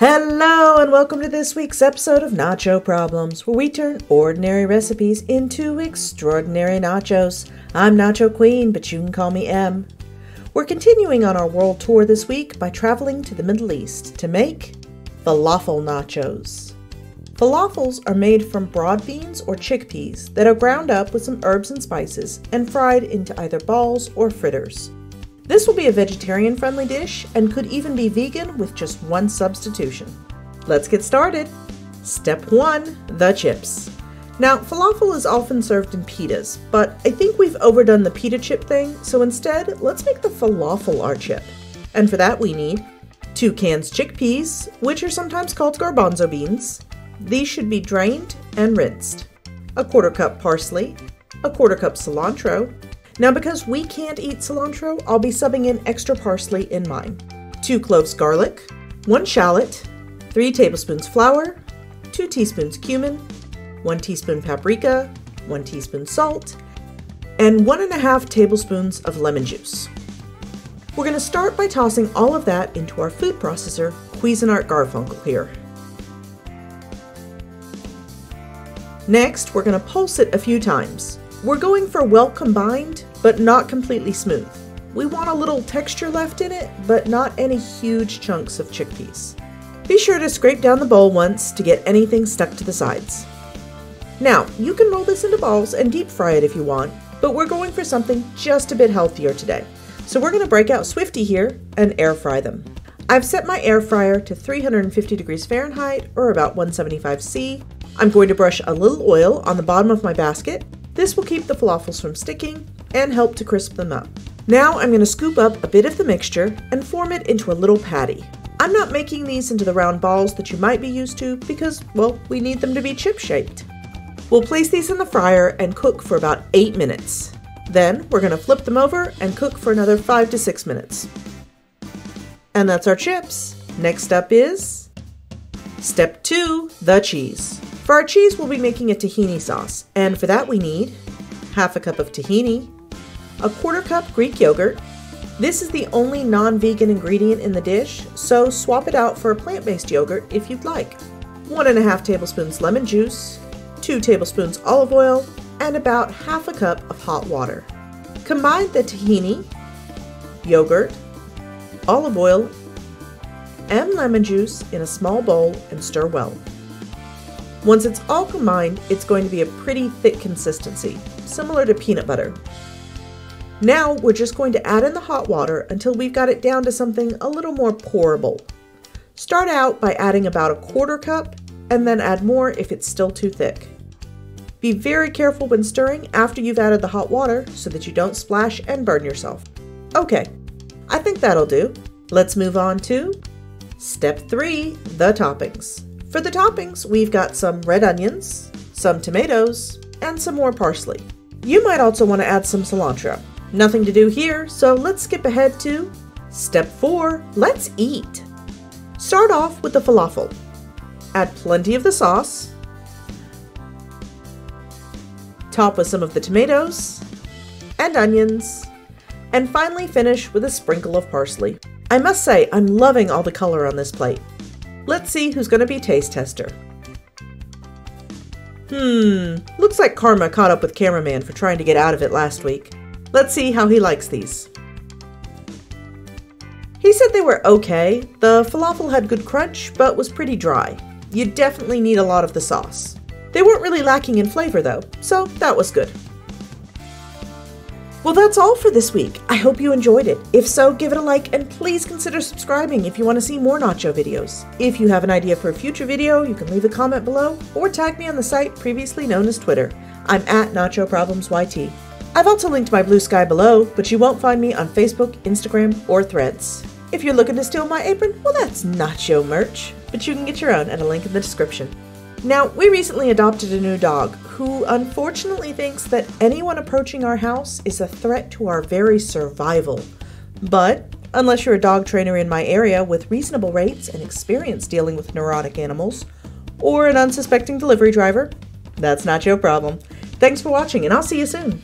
Hello, and welcome to this week's episode of Nacho Problems, where we turn ordinary recipes into extraordinary nachos. I'm Nacho Queen, but you can call me M. We're continuing on our world tour this week by traveling to the Middle East to make falafel nachos. Falafels are made from broad beans or chickpeas that are ground up with some herbs and spices and fried into either balls or fritters. This will be a vegetarian friendly dish and could even be vegan with just one substitution. Let's get started. Step 1 The chips. Now, falafel is often served in pitas, but I think we've overdone the pita chip thing, so instead, let's make the falafel our chip. And for that, we need two cans chickpeas, which are sometimes called garbanzo beans. These should be drained and rinsed. A quarter cup parsley, a quarter cup cilantro, now because we can't eat cilantro, I'll be subbing in extra parsley in mine. 2 cloves garlic, 1 shallot, 3 tablespoons flour, 2 teaspoons cumin, 1 teaspoon paprika, 1 teaspoon salt, and 1.5 tablespoons of lemon juice. We're going to start by tossing all of that into our food processor, Cuisinart Garfunkel here. Next, we're going to pulse it a few times. We're going for well combined, but not completely smooth. We want a little texture left in it, but not any huge chunks of chickpeas. Be sure to scrape down the bowl once to get anything stuck to the sides. Now, you can roll this into balls and deep fry it if you want, but we're going for something just a bit healthier today. So we're going to break out Swifty here and air fry them. I've set my air fryer to 350 degrees Fahrenheit or about 175 C. I'm going to brush a little oil on the bottom of my basket. This will keep the falafels from sticking and help to crisp them up. Now I'm going to scoop up a bit of the mixture and form it into a little patty. I'm not making these into the round balls that you might be used to because, well, we need them to be chip shaped. We'll place these in the fryer and cook for about 8 minutes. Then we're going to flip them over and cook for another 5 to 6 minutes. And that's our chips. Next up is step 2, the cheese. For our cheese, we'll be making a tahini sauce, and for that we need half a cup of tahini, a quarter cup Greek yogurt. This is the only non-vegan ingredient in the dish, so swap it out for a plant-based yogurt if you'd like. One and a half tablespoons lemon juice, two tablespoons olive oil, and about half a cup of hot water. Combine the tahini, yogurt, olive oil, and lemon juice in a small bowl and stir well. Once it's all combined, it's going to be a pretty thick consistency, similar to peanut butter. Now we're just going to add in the hot water until we've got it down to something a little more pourable. Start out by adding about a quarter cup and then add more if it's still too thick. Be very careful when stirring after you've added the hot water so that you don't splash and burn yourself. Okay, I think that'll do. Let's move on to step three, the toppings. For the toppings, we've got some red onions, some tomatoes, and some more parsley. You might also want to add some cilantro. Nothing to do here, so let's skip ahead to step 4, let's eat. Start off with the falafel. Add plenty of the sauce. Top with some of the tomatoes and onions. And finally finish with a sprinkle of parsley. I must say, I'm loving all the color on this plate. Let's see who's going to be taste tester. Hmm, looks like Karma caught up with Cameraman for trying to get out of it last week. Let's see how he likes these. He said they were okay. The falafel had good crunch, but was pretty dry. You definitely need a lot of the sauce. They weren't really lacking in flavor though, so that was good. Well, that's all for this week. I hope you enjoyed it. If so, give it a like and please consider subscribing if you want to see more nacho videos. If you have an idea for a future video, you can leave a comment below or tag me on the site previously known as Twitter. I'm at Nacho Problems YT. I've also linked my Bluesky below, but you won't find me on Facebook, Instagram, or Threads. If you're looking to steal my apron, well, that's nacho merch, but you can get your own at a link in the description. Now, we recently adopted a new dog who unfortunately thinks that anyone approaching our house is a threat to our very survival. But, unless you're a dog trainer in my area with reasonable rates and experience dealing with neurotic animals, or an unsuspecting delivery driver, that's not your problem. Thanks for watching, and I'll see you soon.